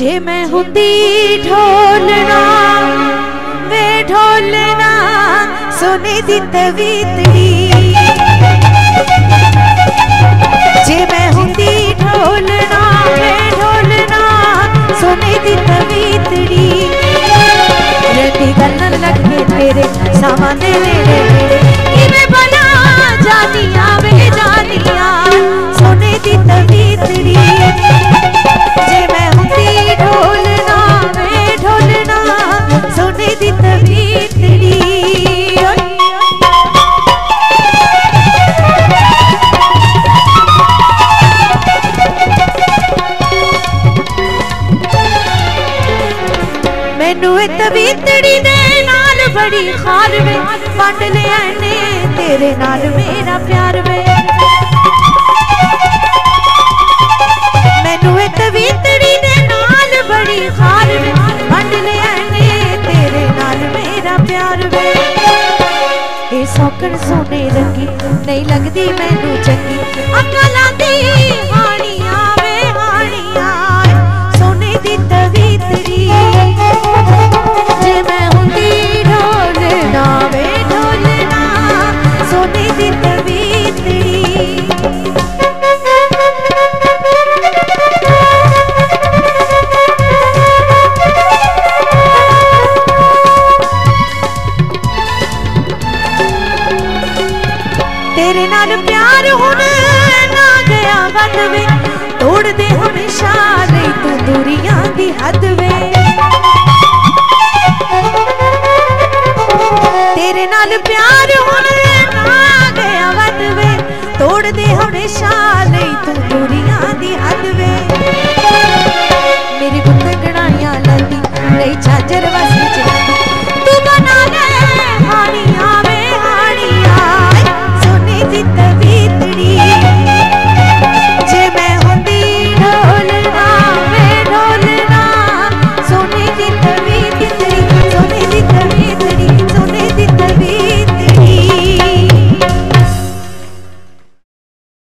ਜੇ ਮੈਂ ਹੁੰਦੀ ਢੋਲਣਾ ਵੇ ਢੋਲਣਾ ਸੋਨੇ ਦੀ ਤਵੀਤੜੀ ਜੇ ਮੈਂ ਹੁੰਦੀ ਢੋਲਣਾ ਵੇ ਢੋਲਣਾ ਸੋਨੇ ਦੀ ਤਵੀਤੜੀ ਰਤੀ ਗੱਲਾਂ ਲੱਗ ਕੇ ਤੇਰੇ, ਸਾਵਾਂ ਦੇ ਨੇੜੇ। ਮੈਨੂੰ ਇਹ ਤਵੀਤੜੀ ਦੇ ਨਾਲ ਬੜੀ ਖਾਰ ਵੇ। ਵੰਡ ਲਿਆ ਨੇ ਤੇਰੇ ਨਾਲ ਮੇਰਾ ਪਿਆਰ ਵੇ। ਮੈਨੂੰ ਇਹ ਤਵੀਤੜੀ ਦੇ ਨਾਲ ਬੜੀ ਖਾਰ ਵੇ। ਵੰਡ ਲਿਆ ਨੇ ਤੇਰੇ ਨਾਲ ਮੇਰਾ ਪਿਆਰ ਵੇ। ਇਹ ਸੌਕਣ ਸੋਨੇ ਰੰਗੀ ਨਹੀਂ ਲੱਗਦੀ ਮੈਨੂੰ ਚੰਗੀ। ਅਕਲਾਂ ਦੀ ਹਾਣੀਆਂ ਤੇਰੇ ਨਾਲ ਪਿਆਰ ਹੁਣ ਨਾ ਗਿਆ ਵੱਧ ਵੇ ਤੋੜਦੇ ਹਮੇਸ਼ਾ ਲਈ ਤੂੰ ਦੂਰੀਆਂ ਦੀ ਹੱਦ ਵੇ ਤੇਰੇ ਨਾਲ ਪਿਆਰ ਹੁਣ ਨਾ ਗਿਆ ਵੱਧ ਵੇ ਤੋੜਦੇ ਹਮੇਸ਼ਾ ਲਈ ਤੂੰ ਦੂਰੀਆਂ ਦੀ ਹੱਦ ਵੇ ਮੇਰੀ ਗੁੱਤਗਣਾਈਆਂ ਲੈਂਦੀ ਲਈ ਚਾਜਰ ਵਸ ਵਿੱਚ